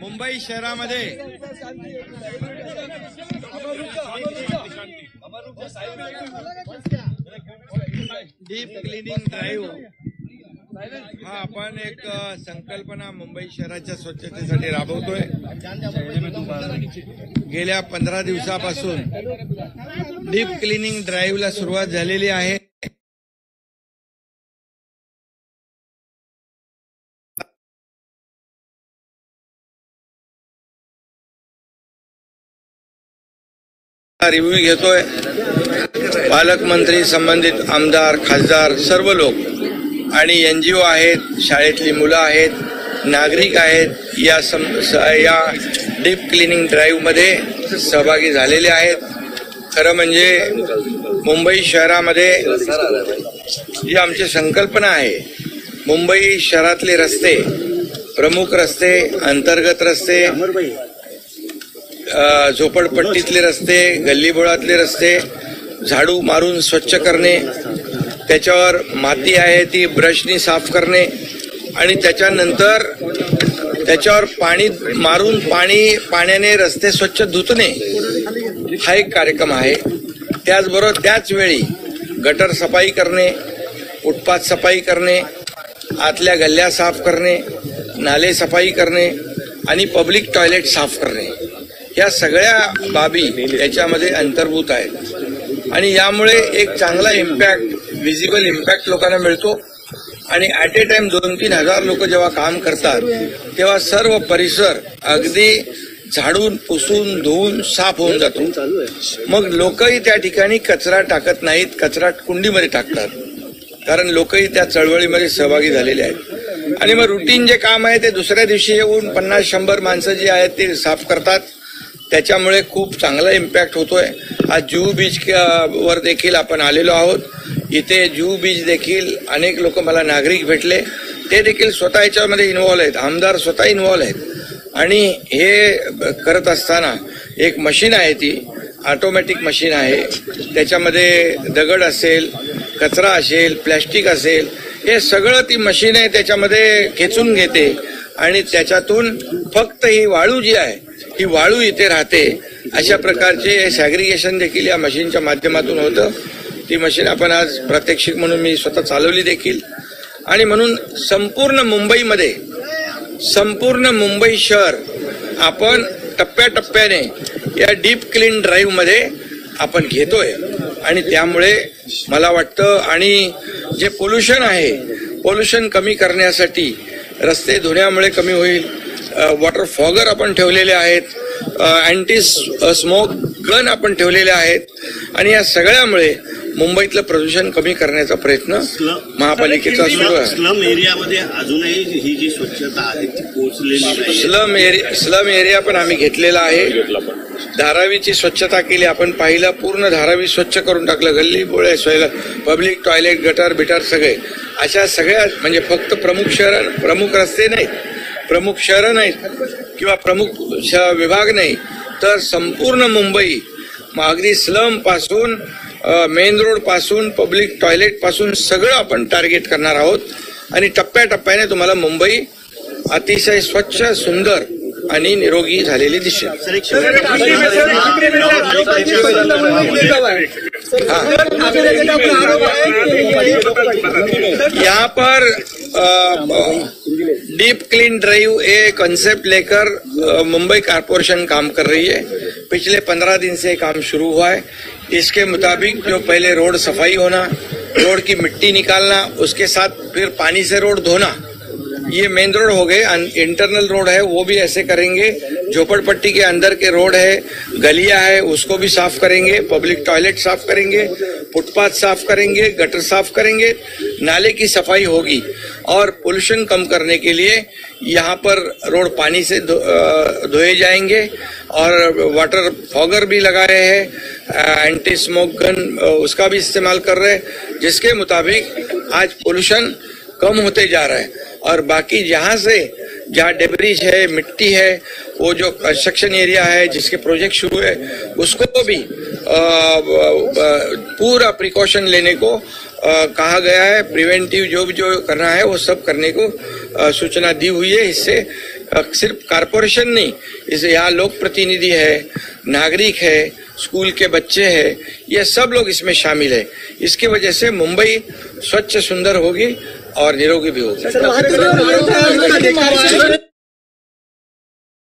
मुंबई शहरामध्ये. Deep cleaning drive हा आपण एक संकल्पना मुंबई शहराच्या स्वच्छतेसाठी राबवतोय. गेल्या पंधरा दिवसापासून डीप क्लिनिंग ड्राईव्हला सुरुवात झालेली आहे. रिव्ह्यू घेतोय? पालकमंत्री संबंधित आमदार खासदार सर्व लोक आणि एन जी ओ आहेत शाळेतली मुलं आहेत नागरिक आहेत या सम या डीप क्लिनिंग ड्राईव्हमध्ये सहभागी झालेले आहेत. खरं म्हणजे मुंबई शहरामध्ये जी आमची संकल्पना आहे मुंबई शहरातले रस्ते प्रमुख रस्ते अंतर्गत रस्ते झोपडपट्टीतले रस्ते गल्लीबोळातले रस्ते झाडू मारून स्वच्छ करणे त्याच्यावर माती आहे ती ब्रशनी साफ करणे आणि त्याच्यानंतर त्याच्यावर पाणी मारून पाणी पाण्याने रस्ते स्वच्छ धुतणे हा एक कार्यक्रम आहे. त्याचबरोबर त्याच वेळी गटर सफाई करणे फुटपाथ सफाई करणे आतल्या गल्ल्या साफ करणे नाले सफाई करणे आणि पब्लिक टॉयलेट साफ करणे. या सगळ्या बाबी याच्यामध्ये अंतर्भूत आहेत. आणि यामुळे एक चांगला इम्पॅक्ट विजिबल इम्पॅक्ट लोकांना मिळतो. आणि ऍट ए टाइम दोन तीन हजार लोक जेव्हा काम करतात तेव्हा सर्व परिसर अगदी झाडून पुसून धुवून साफ होऊन जातो. मग लोकही त्या ठिकाणी कचरा टाकत नाहीत कचरा कुंडीमध्ये टाकतात. कारण लोकही त्या चळवळीमध्ये सहभागी झालेले आहेत. आणि मग रुटीन जे काम आहे ते दुसऱ्या दिवशी येऊन पन्नास शंभर माणसं जी आहेत ते साफ करतात. त्याच्यामुळे खूप चांगला इम्पॅक्ट होतोय. आज जुहू बीच वर देखील आपण आलेलो आहोत. इथे जुहू बीच देखील अनेक लोक मला नागरिक भेटले. ते देखील स्वतः याच्यामध्ये इन्व्हॉल्व आहेत. आमदार स्वतः इन्व्हॉल्व आहेत. आणि हे करत असताना एक मशीन आहे ती. ऑटोमॅटिक मशीन आहे. त्याच्यामध्ये दगड असेल कचरा असेल प्लॅस्टिक असेल हे सगळं ती मशीन आहे त्याच्यामध्ये खेचून घेते. आणि त्याच्यातून फक्त ही वाळू जी आहे ही वाळू इथे राहते. अशा प्रकारचे सॅग्रिगेशन देखील या मशीनच्या माध्यमातून होतं. ती मशीन आपण आज प्रात्यक्षिक म्हणून मी स्वतः चालवली देखील. आणि म्हणून संपूर्ण मुंबईमध्ये संपूर्ण मुंबई शहर आपण टप्प्याटप्प्याने या डीप क्लीन ड्राईव्हमध्ये आपण घेतोय. आणि त्यामुळे मला वाटतं आणि जे पोल्युशन आहे पोल्युशन कमी करण्यासाठी रस्ते धुण्यामुळे कमी होईल वॉटर फॉगर आपण ठेवलेले आहेत अँटी स्मोक गन आपण ठेवलेले आहेत आणि या सगळ्यामुळे मुंबईतलं प्रदूषण कमी करण्याचा प्रयत्न महापालिकेचा सुरू आहे. स्लम एरियामध्ये अजूनही ही जी स्वच्छता आहे ती पोहोचलेली स्लम एरिया स्लम एरिया पण आम्ही घेतलेला आहे. धारावीची स्वच्छता केली आपण पाहिलं पूर्ण धारावी स्वच्छ करून टाकलं गल्ली बोळे सोयला पब्लिक टॉयलेट गटर बिटर सगळे. अशा सगळ्या म्हणजे फक्त प्रमुख शहर प्रमुख रस्ते नाहीत. प्रमुख शहरं नाहीत किंवा प्रमुख श- विभाग नाही तर संपूर्ण मुंबई अगदी स्लमपासून मेन रोडपासून पब्लिक टॉयलेटपासून सगळं आपण टार्गेट करणार आहोत. आणि टप्प्याटप्प्याने तुम्हाला मुंबई अतिशय स्वच्छ सुंदर आणि निरोगी झालेली दिसेल. सर पर आ, आ, deep clean drive a concept लेकर मुंबई कारपोरेशन काम कर रही है। पिछले पंद्रह दिन से काम शुरू हुआ है। इसके मुताबिक जो पहले रोड सफ़ाई होना, रोड की मिट्टी निकालना, उसके साथ फिर पानी से रोड धोना, ये मेन रोड हो गए। इंटरनल रोड है, वो भी ऐसे करेंगे। झोपड़पट्टी के अंदर के रोड है, गलियाँ है, उसको भी साफ़ करेंगे, पब्लिक टॉयलेट साफ़ करेंगे, फुटपाथ साफ़ करेंगे, गटर साफ़ करेंगे, नाले की सफ़ाई होगी। और पोल्यूशन कम करने के लिए यहाँ पर रोड पानी से धोए जाएँगे और वाटर फॉगर भी लगाए हैं एंटी स्मोक गन उसका भी इस्तेमाल कर रहे हैं, जिसके मुताबिक आज पोल्यूशन कम होते जा रहा है। और बाकी जहाँ से जहाँ डेबरीज है, मिट्टी है, वो जो कंस्ट्रक्शन एरिया है, जिसके प्रोजेक्ट शुरू है, उसको भी पूरा प्रिकॉशन लेने को कहा गया है। प्रिवेंटिव जो भी जो करना है, वो सब करने को सूचना दी हुई है। इससे सिर्फ़ कारपोरेशन नहीं, इसे यहाँ लोक प्रतिनिधि है, नागरिक है स्कूल के बच्चे हैं ये सब लोग इसमें शामिल है। इसकी वजह से मुंबई स्वच्छ सुंदर होगी और निरोगी भी होगी।